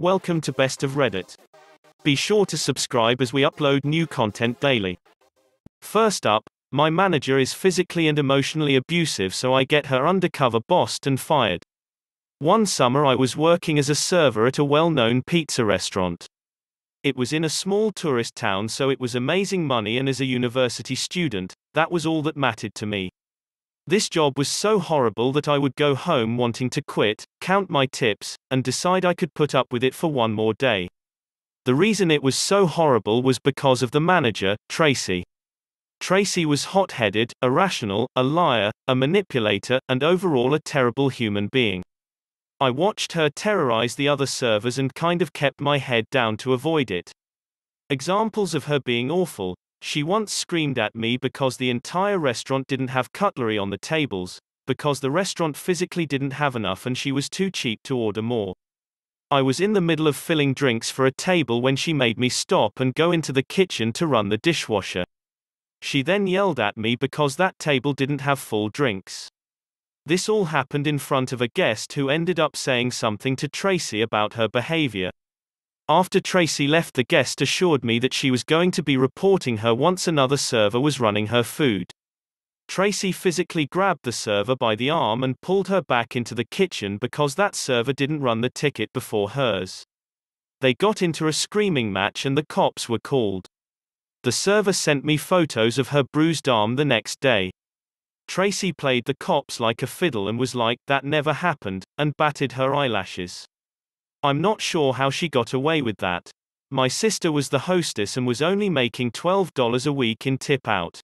Welcome to Best of Reddit. Be sure to subscribe as we upload new content daily. First up, my manager is physically and emotionally abusive, so I get her undercover bossed and fired. One summer, I was working as a server at a well known pizza restaurant. It was in a small tourist town, so it was amazing money, and as a university student, that was all that mattered to me. This job was so horrible that I would go home wanting to quit, count my tips, and decide I could put up with it for one more day. The reason it was so horrible was because of the manager, Tracy. Tracy was hot headed, irrational, a liar, a manipulator, and overall a terrible human being. I watched her terrorize the other servers and kind of kept my head down to avoid it. Examples of her being awful she once screamed at me because the entire restaurant didn't have cutlery on the tables, because the restaurant physically didn't have enough and she was too cheap to order more. I was in the middle of filling drinks for a table when she made me stop and go into the kitchen to run the dishwasher. She then yelled at me because that table didn't have full drinks. This all happened in front of a guest who ended up saying something to Tracy about her behavior. After Tracy left, the guest assured me that she was going to be reporting her once another server was running her food. Tracy physically grabbed the server by the arm and pulled her back into the kitchen because that server didn't run the ticket before hers. They got into a screaming match and the cops were called. The server sent me photos of her bruised arm the next day. Tracy played the cops like a fiddle and was like, that never happened, and batted her eyelashes. I'm not sure how she got away with that. My sister was the hostess and was only making $12 a week in tip out.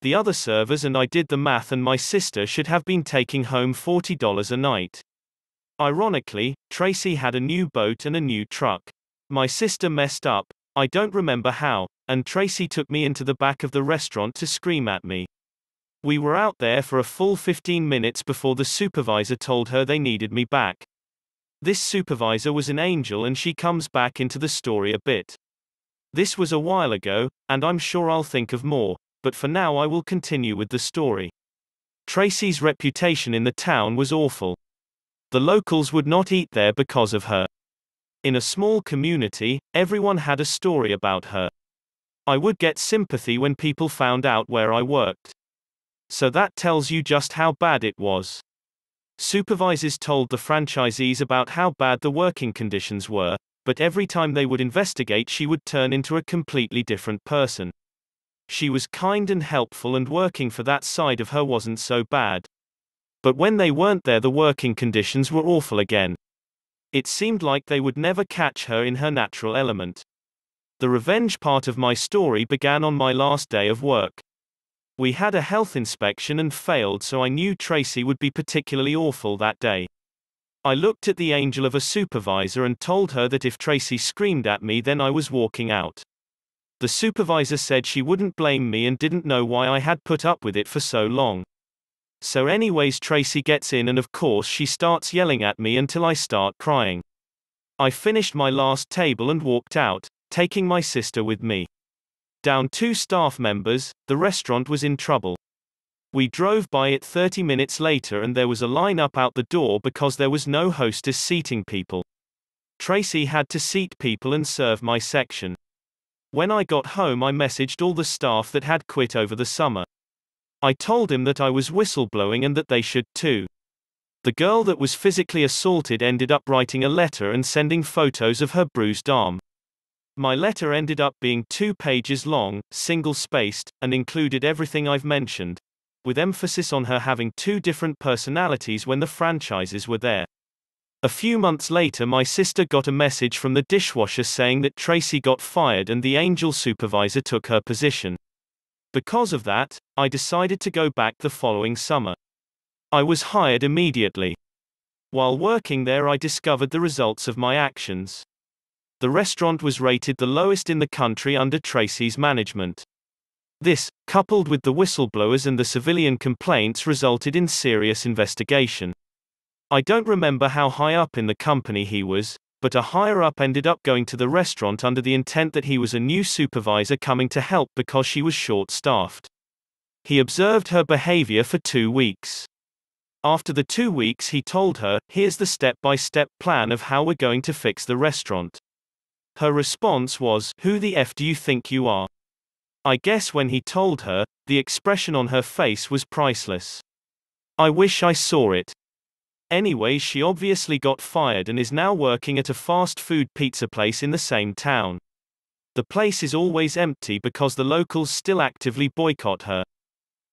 The other servers and I did the math, and my sister should have been taking home $40 a night. Ironically, Tracy had a new boat and a new truck. My sister messed up, I don't remember how, and Tracy took me into the back of the restaurant to scream at me. We were out there for a full 15 minutes before the supervisor told her they needed me back. This supervisor was an angel and she comes back into the story a bit. This was a while ago, and I'm sure I'll think of more, but for now I will continue with the story. Tracy's reputation in the town was awful. The locals would not eat there because of her. In a small community, everyone had a story about her. I would get sympathy when people found out where I worked. So that tells you just how bad it was. Supervisors told the franchisees about how bad the working conditions were, but every time they would investigate, she would turn into a completely different person. She was kind and helpful, and working for that side of her wasn't so bad. But when they weren't there, the working conditions were awful again. It seemed like they would never catch her in her natural element. The revenge part of my story began on my last day of work. We had a health inspection and failed, so I knew Tracy would be particularly awful that day. I looked at the angel of a supervisor and told her that if Tracy screamed at me, then I was walking out. The supervisor said she wouldn't blame me and didn't know why I had put up with it for so long. So, anyways, Tracy gets in, and of course, she starts yelling at me until I start crying. I finished my last table and walked out, taking my sister with me. Down two staff members, the restaurant was in trouble. We drove by it 30 minutes later and there was a line up out the door because there was no hostess seating people. Tracy had to seat people and serve my section. When I got home, I messaged all the staff that had quit over the summer. I told him that I was whistleblowing and that they should too. The girl that was physically assaulted ended up writing a letter and sending photos of her bruised arm. My letter ended up being two pages long, single spaced, and included everything I've mentioned, with emphasis on her having two different personalities when the franchises were there. A few months later, my sister got a message from the dishwasher saying that Tracy got fired and the angel supervisor took her position. Because of that, I decided to go back the following summer. I was hired immediately. While working there, I discovered the results of my actions. The restaurant was rated the lowest in the country under Tracy's management. This, coupled with the whistleblowers and the civilian complaints, resulted in serious investigation. I don't remember how high up in the company he was, but a higher up ended up going to the restaurant under the intent that he was a new supervisor coming to help because she was short staffed. He observed her behavior for two weeks. After the two weeks, he told her, Here's the step by step plan of how we're going to fix the restaurant. Her response was, Who the F do you think you are? I guess when he told her, the expression on her face was priceless. I wish I saw it. Anyway, she obviously got fired and is now working at a fast food pizza place in the same town. The place is always empty because the locals still actively boycott her.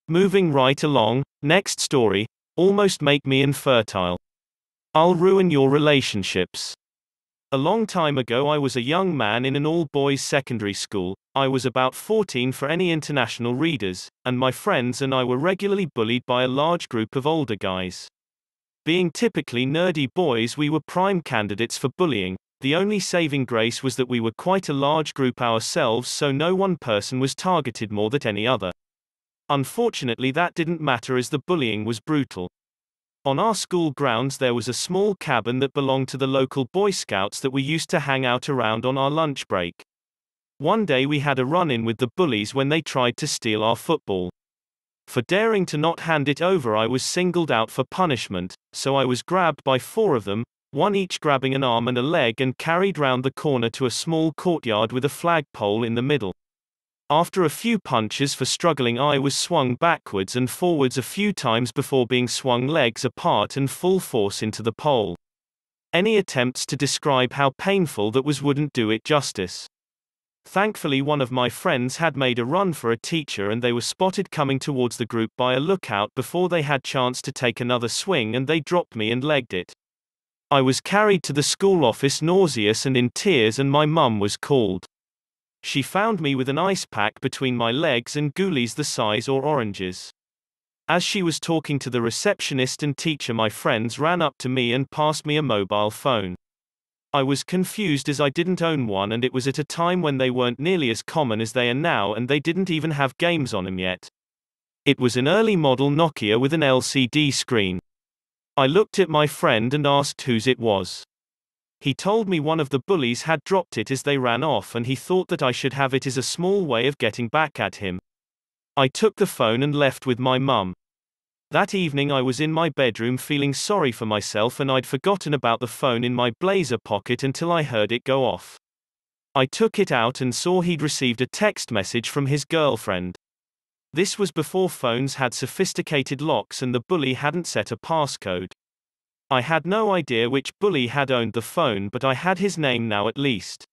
Moving right along, next story, almost make me infertile. I'll ruin your relationships. A long time ago, I was a young man in an all boys secondary school. I was about 14 for any international readers, and my friends and I were regularly bullied by a large group of older guys. Being typically nerdy boys, we were prime candidates for bullying. The only saving grace was that we were quite a large group ourselves, so no one person was targeted more than any other. Unfortunately, that didn't matter as the bullying was brutal. On our school grounds there was a small cabin that belonged to the local Boy Scouts that we used to hang out around on our lunch break. One day we had a run-in with the bullies when they tried to steal our football. For daring to not hand it over I was singled out for punishment, so I was grabbed by four of them, one each grabbing an arm and a leg and carried round the corner to a small courtyard with a flagpole in the middle. After a few punches for struggling I was swung backwards and forwards a few times before being swung legs apart and full force into the pole. Any attempts to describe how painful that was wouldn't do it justice. Thankfully one of my friends had made a run for a teacher and they were spotted coming towards the group by a lookout before they had chance to take another swing and they dropped me and legged it. I was carried to the school office nauseous and in tears and my mum was called. She found me with an ice pack between my legs and ghoulies the size or oranges. As she was talking to the receptionist and teacher, my friends ran up to me and passed me a mobile phone. I was confused as I didn't own one and it was at a time when they weren't nearly as common as they are now and they didn't even have games on them yet. It was an early model Nokia with an LCD screen. I looked at my friend and asked whose it was. He told me one of the bullies had dropped it as they ran off and he thought that I should have it as a small way of getting back at him. I took the phone and left with my mum. That evening I was in my bedroom feeling sorry for myself and I'd forgotten about the phone in my blazer pocket until I heard it go off. I took it out and saw he'd received a text message from his girlfriend. This was before phones had sophisticated locks and the bully hadn't set a passcode. I had no idea which bully had owned the phone, but I had his name now at least.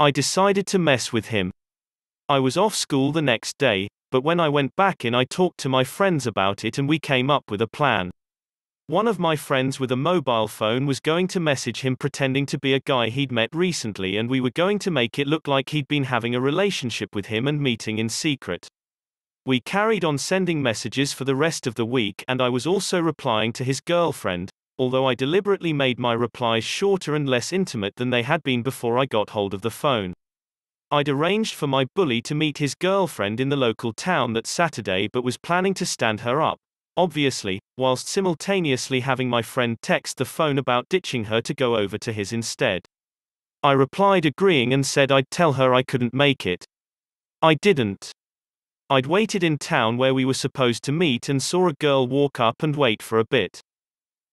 I decided to mess with him. I was off school the next day, but when I went back in, I talked to my friends about it and we came up with a plan. One of my friends with a mobile phone was going to message him pretending to be a guy he'd met recently, and we were going to make it look like he'd been having a relationship with him and meeting in secret. We carried on sending messages for the rest of the week, and I was also replying to his girlfriend, although I deliberately made my replies shorter and less intimate than they had been before I got hold of the phone. I'd arranged for my bully to meet his girlfriend in the local town that Saturday but was planning to stand her up, obviously, whilst simultaneously having my friend text the phone about ditching her to go over to his instead. I replied agreeing and said I'd tell her I couldn't make it. I didn't. I'd waited in town where we were supposed to meet and saw a girl walk up and wait for a bit.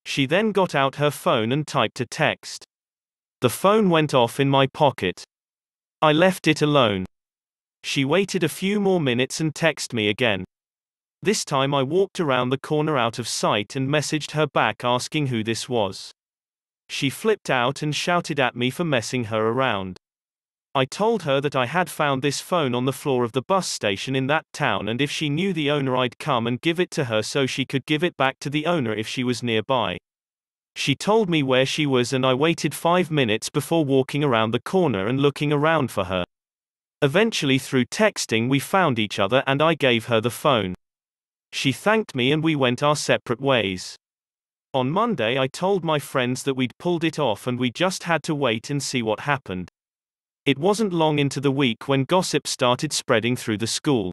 She then got out her phone and typed a text. The phone went off in my pocket. I left it alone. She waited a few more minutes and texted me again. This time I walked around the corner out of sight and messaged her back asking who this was. She flipped out and shouted at me for messing her around. I told her that I had found this phone on the floor of the bus station in that town and if she knew the owner I'd come and give it to her so she could give it back to the owner if she was nearby. She told me where she was and I waited five minutes before walking around the corner and looking around for her. Eventually through texting we found each other and I gave her the phone. She thanked me and we went our separate ways. On Monday I told my friends that we'd pulled it off and we just had to wait and see what happened. It wasn't long into the week when gossip started spreading through the school.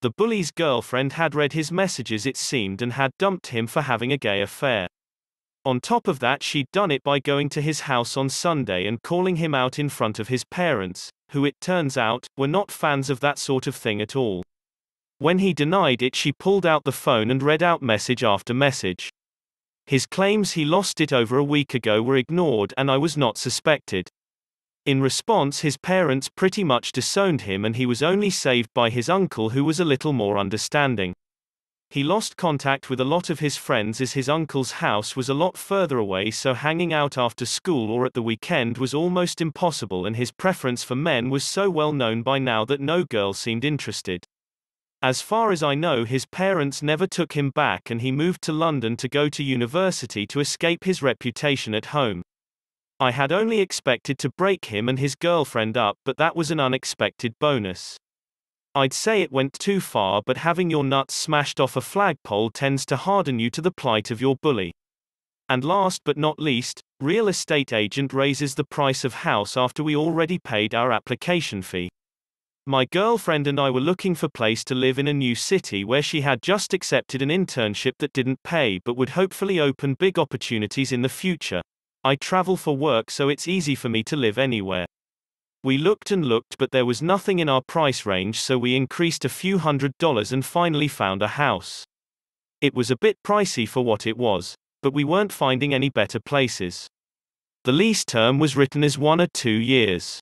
The bully's girlfriend had read his messages, it seemed, and had dumped him for having a gay affair. On top of that, she'd done it by going to his house on Sunday and calling him out in front of his parents, who it turns out, were not fans of that sort of thing at all. When he denied it, she pulled out the phone and read out message after message. His claims he lost it over a week ago were ignored and I was not suspected. In response, his parents pretty much disowned him and he was only saved by his uncle who was a little more understanding. He lost contact with a lot of his friends as his uncle's house was a lot further away, so hanging out after school or at the weekend was almost impossible, and his preference for men was so well known by now that no girl seemed interested. As far as I know, his parents never took him back, and he moved to London to go to university to escape his reputation at home. I had only expected to break him and his girlfriend up, but that was an unexpected bonus. I'd say it went too far, but having your nuts smashed off a flagpole tends to harden you to the plight of your bully. And last but not least, real estate agent raises the price of house after we already paid our application fee. My girlfriend and I were looking for place to live in a new city where she had just accepted an internship that didn't pay but would hopefully open big opportunities in the future. I travel for work so it's easy for me to live anywhere. We looked and looked but there was nothing in our price range so we increased a few hundred dollars and finally found a house. It was a bit pricey for what it was, but we weren't finding any better places. The lease term was written as one or two years.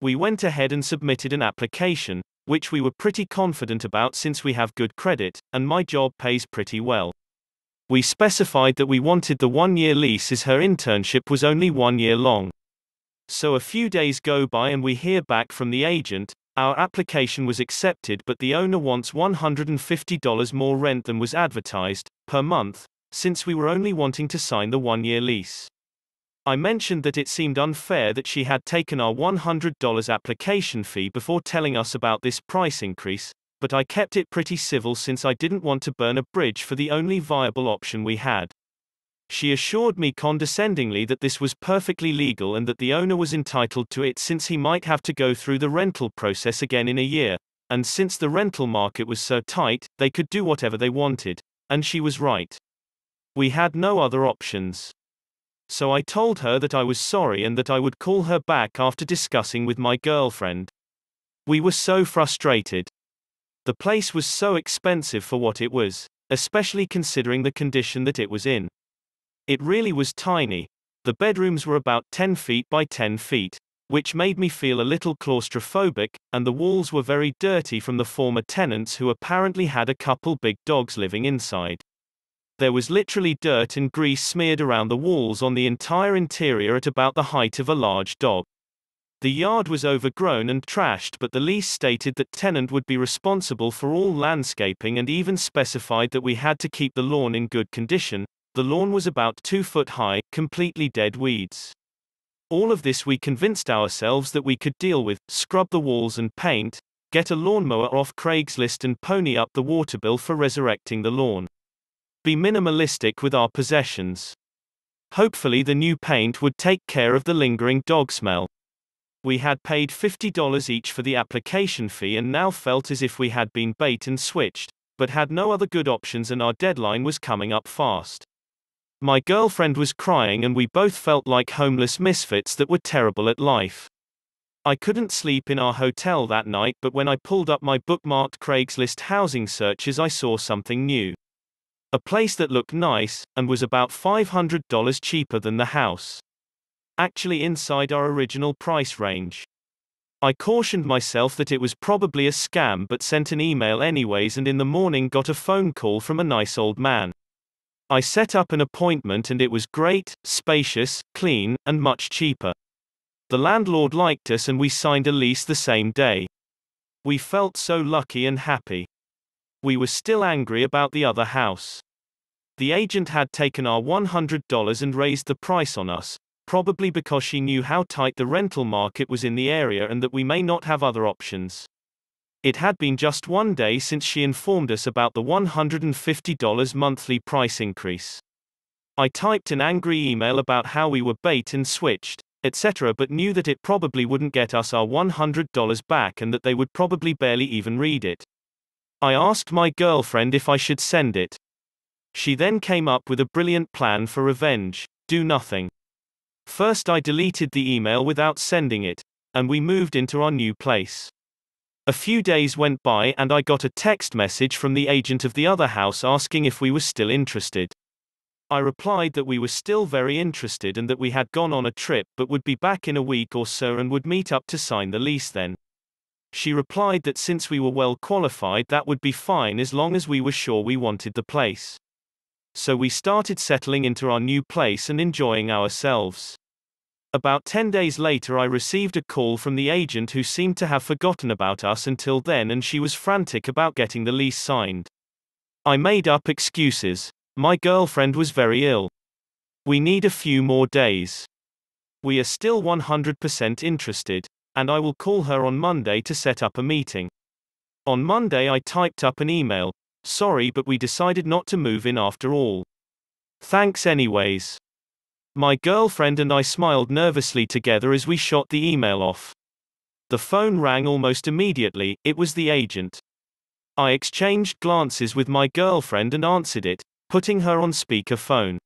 We went ahead and submitted an application, which we were pretty confident about since we have good credit, and my job pays pretty well. We specified that we wanted the one year lease as her internship was only one year long. So a few days go by and we hear back from the agent. Our application was accepted, but the owner wants $150 more rent than was advertised, per month, since we were only wanting to sign the one year lease. I mentioned that it seemed unfair that she had taken our $100 application fee before telling us about this price increase, but I kept it pretty civil since I didn't want to burn a bridge for the only viable option we had. She assured me condescendingly that this was perfectly legal and that the owner was entitled to it since he might have to go through the rental process again in a year, and since the rental market was so tight, they could do whatever they wanted. And she was right. We had no other options. So I told her that I was sorry and that I would call her back after discussing with my girlfriend. We were so frustrated. The place was so expensive for what it was, especially considering the condition that it was in. It really was tiny. The bedrooms were about 10 feet by 10 feet, which made me feel a little claustrophobic, and the walls were very dirty from the former tenants who apparently had a couple big dogs living inside. There was literally dirt and grease smeared around the walls on the entire interior at about the height of a large dog. The yard was overgrown and trashed, but the lease stated that tenant would be responsible for all landscaping and even specified that we had to keep the lawn in good condition. The lawn was about two foot high, completely dead weeds. All of this we convinced ourselves that we could deal with, scrub the walls and paint, get a lawnmower off Craigslist and pony up the water bill for resurrecting the lawn. Be minimalistic with our possessions. Hopefully the new paint would take care of the lingering dog smell. We had paid $50 each for the application fee and now felt as if we had been bait and switched, but had no other good options and our deadline was coming up fast. My girlfriend was crying and we both felt like homeless misfits that were terrible at life. I couldn't sleep in our hotel that night, but when I pulled up my bookmarked Craigslist housing searches, I saw something new. A place that looked nice, and was about $500 cheaper than the house actually inside our original price range. I cautioned myself that it was probably a scam but sent an email anyways and in the morning got a phone call from a nice old man. I set up an appointment and it was great, spacious, clean, and much cheaper. The landlord liked us and we signed a lease the same day. We felt so lucky and happy. We were still angry about the other house. The agent had taken our $100 and raised the price on us, probably because she knew how tight the rental market was in the area and that we may not have other options. It had been just one day since she informed us about the $150 monthly price increase. I typed an angry email about how we were bait and switched, etc., but knew that it probably wouldn't get us our $100 back and that they would probably barely even read it. I asked my girlfriend if I should send it. She then came up with a brilliant plan for revenge do nothing. First I deleted the email without sending it, and we moved into our new place. A few days went by and I got a text message from the agent of the other house asking if we were still interested. I replied that we were still very interested and that we had gone on a trip but would be back in a week or so and would meet up to sign the lease then. She replied that since we were well qualified that would be fine as long as we were sure we wanted the place. So we started settling into our new place and enjoying ourselves. About 10 days later I received a call from the agent who seemed to have forgotten about us until then and she was frantic about getting the lease signed. I made up excuses. My girlfriend was very ill. We need a few more days. We are still 100% interested, and I will call her on Monday to set up a meeting. On Monday, I typed up an email Sorry, but we decided not to move in after all. Thanks, anyways. My girlfriend and I smiled nervously together as we shot the email off. The phone rang almost immediately, it was the agent. I exchanged glances with my girlfriend and answered it, putting her on speaker phone.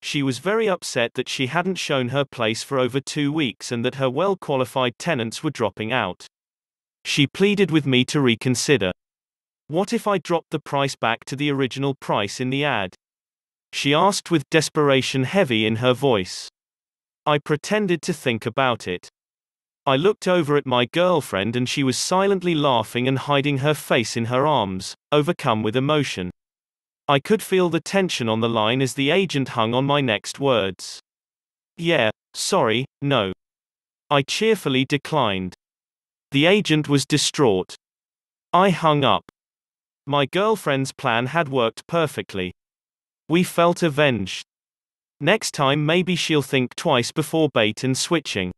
She was very upset that she hadn't shown her place for over two weeks and that her well qualified tenants were dropping out. She pleaded with me to reconsider. What if I dropped the price back to the original price in the ad? She asked with desperation heavy in her voice. I pretended to think about it. I looked over at my girlfriend and she was silently laughing and hiding her face in her arms, overcome with emotion. I could feel the tension on the line as the agent hung on my next words. Yeah, sorry, no. I cheerfully declined. The agent was distraught. I hung up. My girlfriend's plan had worked perfectly. We felt avenged. Next time maybe she'll think twice before bait and switching.